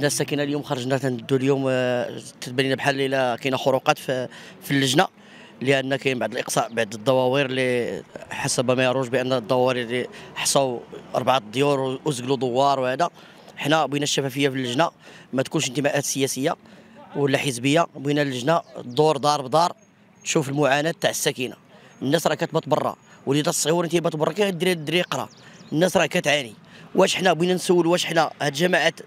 حنا الساكنة اليوم خرجنا تندو اليوم آه، تبان لنا بحال إلا كاينة خروقات في في اللجنة لأن كاين بعض الإقصاء بعض الدواوير اللي حسب ما يروج بأن الدواوير اللي حصاو أربعة ديور وزقلوا دوار وهذا. حنا بغينا الشفافية في اللجنة ما تكونش انتماءات سياسية ولا حزبية. بغينا اللجنة دور دار بدار تشوف المعاناة تاع الساكنة. الناس راه كتبات برا وليدات الصغيور انت بات برا كاين الدراري الدراري يقرا. الناس راه كتعاني. واش حنا بغينا نسول واش حنا هاد الجماعات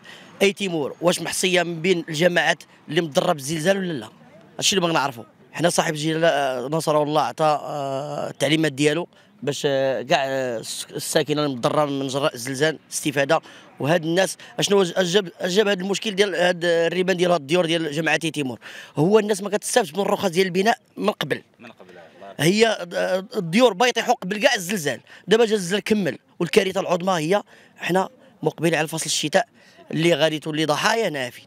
آيت إيمور واش محصية من بين الجماعات اللي مضره بالزلزال ولا لا؟ هادشي اللي بغينا نعرفوا حنا صاحب الجلاله نصره الله عطى آه، التعليمات ديالو باش آه، كاع آه، الساكنة المضره من جراء الزلزال استفاده وهاد الناس أشنو اجاب أجاب هذا المشكل ديال هاد الريبان ديال هاد الديور ديال جماعة آيت إيمور؟ هو الناس ما كتستافدش من الرخص ديال البناء من قبل. من قبل هي الديور بايطه يحق قبل كاع الزلزال. دابا جا الزلزال كمل والكارثة العظمى هي حنا مقبلين على فصل الشتاء. اللي غادي تولي ضحايا نافي.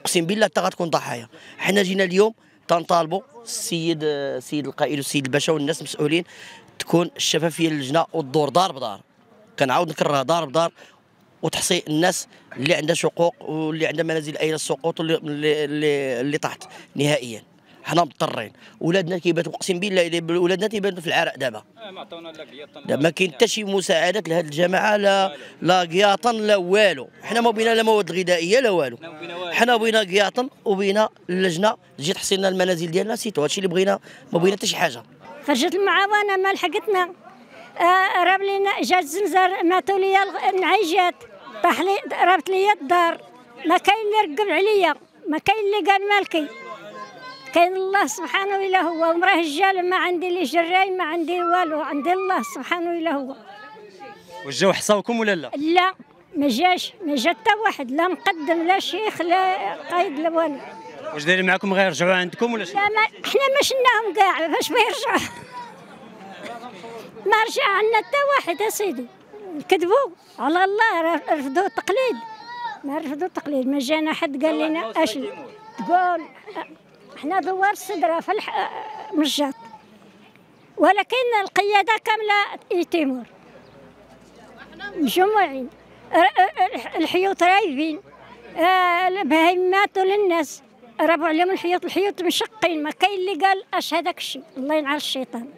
أقسم بالله حتى غتكون ضحايا. حنا جينا اليوم تنطالبوا السيد السيد القائد والسيد الباشا والناس المسؤولين تكون الشفافية للجنه والدور دار بدار. كنعاود نكررها دار بدار وتحصي الناس اللي عندها شقوق واللي عندها منازل أين السقوط واللي اللي, اللي, اللي طاحت نهائيا. حنا مضطرين. ولادنا كيباتوا اقسم بالله ولادنا تيباتوا في العراء دابا. آه، ما لا ما كاين حتى شي مساعدات لهاد الجماعة لا لا قياطا لا والو. حنا ما بغينا لا مواد غذائية لا والو. حنا بغينا قياطا وبغينا اللجنة تجي تحصي لنا المنازل ديالنا سيتو هادشي اللي بغينا ما بغينا حتى شي حاجة. خرجت المعاونة ما لحقتنا. آه راب لينا جات زلزال ماتوا لي النعيجات طاح لي رابط لي الدار. ما كاين اللي رقب عليا. ما كاين اللي قال مالكي. كاين الله سبحانه إلا هو ومراه الجال ما عندي لي جراي ما عندي والو عندي الله سبحانه إلا هو. واش جاو حصاوكم ولا لا؟ لا ما جاش ما جا حتى واحد لا مقدم لا شيخ لا قايد لا والو. واش دايرين معاكم غير يرجعوا عندكم ولا شنو لا ما إحنا ما شناهم كاع فاش بيرجعوا ما رجع عنا حتى واحد يا سيدي كذبوا على الله رفضوا التقليد. ما رفضوا التقليد ما جانا حد قال لنا اش تقول إحنا دوار الصدرة في. مجات. ولكن القيادة كاملة ايتيمور مجموعين. الحيوط رايبين. آه، البهيمات للناس. ربوا عليهم الحيوط. الحيوط مشقين. ما كاين اللي قال اش هذاك الشيء الله ينعل الشيطان.